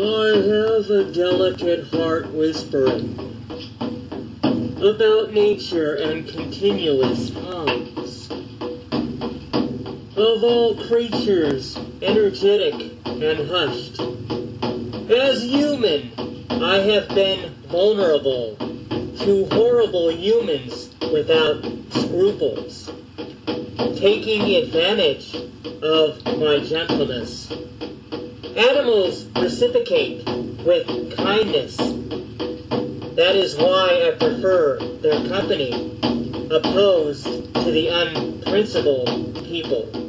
I have a delicate heart whispering about nature and continuous hums. Of all creatures, energetic and hushed. As human, I have been vulnerable to horrible humans without scruples, taking advantage of my gentleness. Animals reciprocate with kindness. That is why I prefer their company, opposed to the unprincipled people.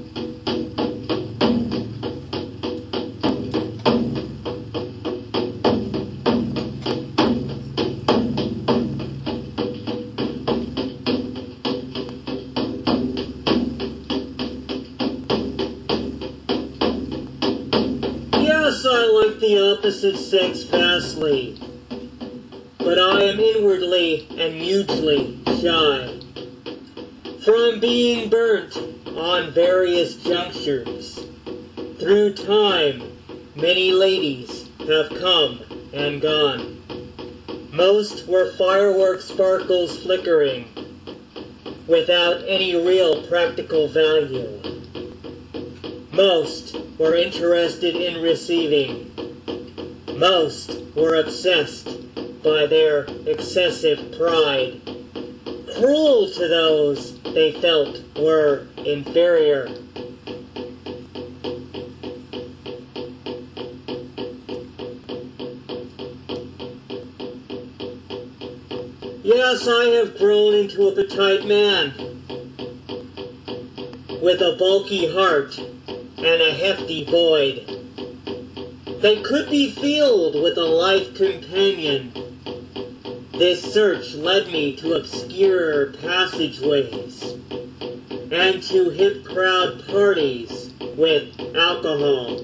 The opposite sex vastly, but I am inwardly and mutely shy. From being burnt on various junctures, through time, many ladies have come and gone. Most were firework sparkles flickering, without any real practical value. Most were interested in receiving. Most were obsessed by their excessive pride, cruel to those they felt were inferior. Yes, I have grown into a petite man with a bulky heart and a hefty void. They could be filled with a life companion. This search led me to obscure passageways and to hip crowd parties with alcohol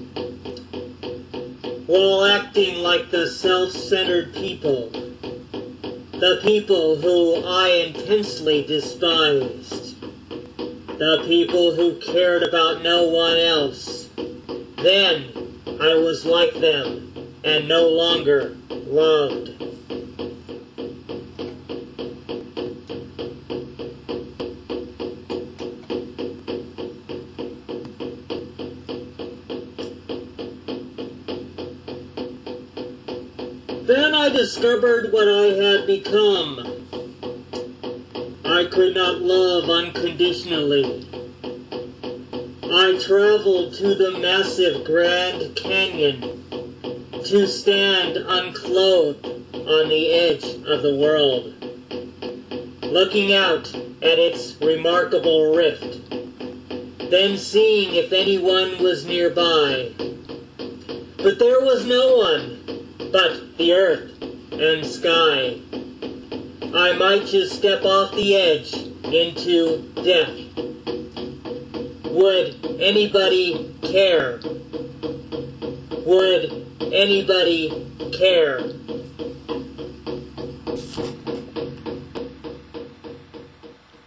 while acting like the self-centered people, the people who I intensely despised the people who cared about no one else. Then I was like them and no longer loved. Then I discovered what I had become. I could not love unconditionally. I traveled to the massive Grand Canyon to stand unclothed on the edge of the world, looking out at its remarkable rift, then seeing if anyone was nearby. But there was no one but the earth and sky. I might just step off the edge into death. Would anybody care? Would anybody care?